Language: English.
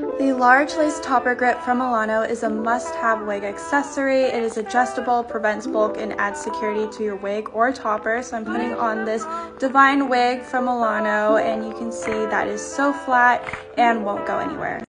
The large lace topper grip from Milano is a must-have wig accessory. It is adjustable, prevents bulk, and adds security to your wig or topper. So I'm putting on this Divine wig from Milano, and you can see that is so flat and won't go anywhere.